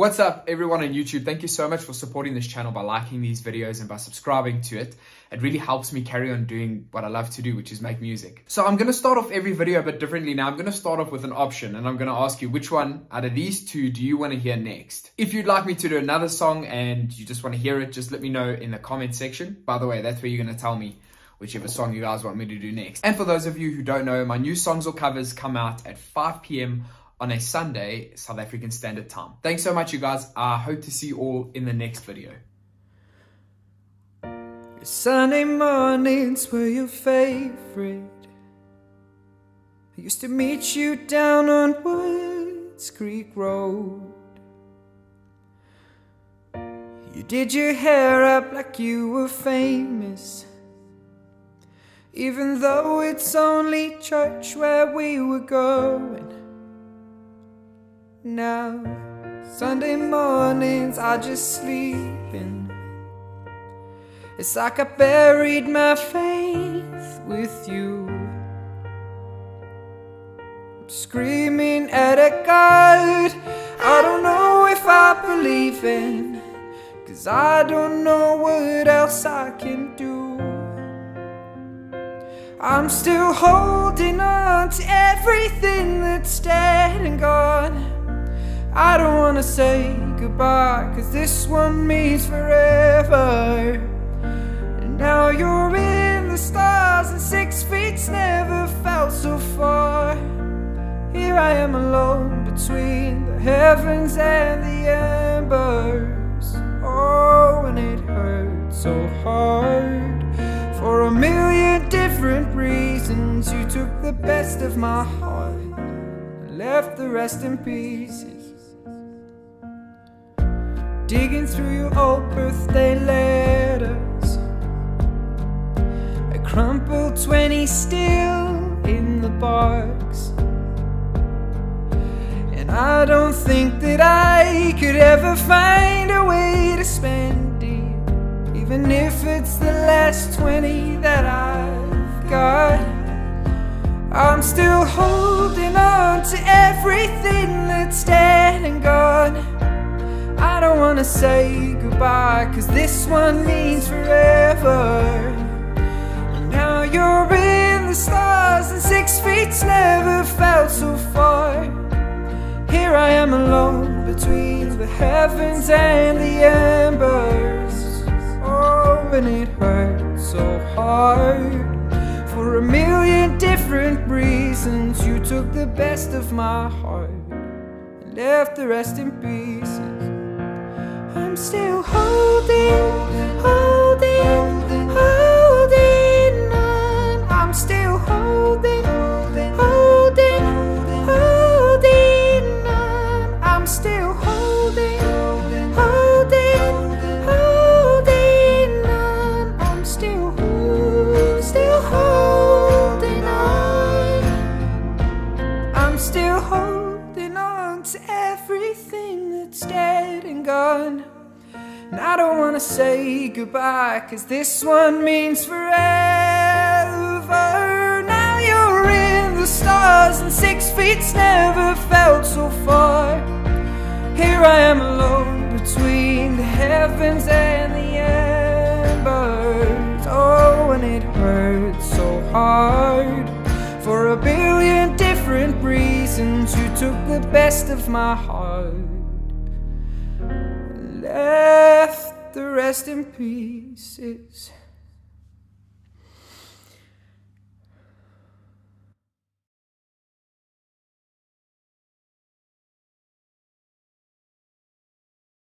What's up everyone on YouTube? Thank you so much for supporting this channel by liking these videos and by subscribing to it. It really helps me carry on doing what I love to do, which is make music. So I'm to start off every video a bit differently now. I'm to start off with an option and I'm to ask you which one out of these two do you want to hear next? If you'd like me to do another song and you just want to hear it, just let me know in the comment section. By the way, that's where you're to tell me whichever song you guys want me to do next. And for those of you who don't know, my new songs or covers come out at 5 p.m on a Sunday, South African Standard Time. Thanks so much, you guys. I hope to see you all in the next video. Sunday mornings were your favorite. I used to meet you down on Woods Creek Road. You did your hair up like you were famous. Even though it's only church where we were going now. Sunday mornings I just sleep in. It's like I buried my faith with you. I'm screaming at a God I don't know if I believe in. Cause I don't know what else I can do. I'm still holding on to everything that's dead and gone. I don't wanna say goodbye, cause this one means forever. And now you're in the stars, and six feet's never felt so far. Here I am alone between the heavens and the embers. Oh, and it hurts so hard. For a million different reasons, you took the best of my heart and left the rest in pieces. Digging through your old birthday letters. A crumpled 20 still in the box. And I don't think that I could ever find a way to spend it Even if it's the last 20 that I've got. I'm still holding on to everything that's dead and gone I don't wanna say goodbye Cause this one means forever. And now you're in the stars And six feet's never felt so far. Here I am alone between the heavens and the embers. Oh, and it hurts so hard. For a million different reasons You took the best of my heart And left the rest in pieces I'm still holding, holding, holding on. I'm still holding, holding, holding on. I'm still holding, holding, holding on. I'm still, still holding on. I'm still holding on to everything that's dead and I don't wanna say goodbye, cause this one means forever. Now you're in the stars, and six feet's never felt so far. Here I am alone between the heavens and the embers. Oh, and it hurts so hard. For a billion different reasons, you took the best of my heart rest in pieces.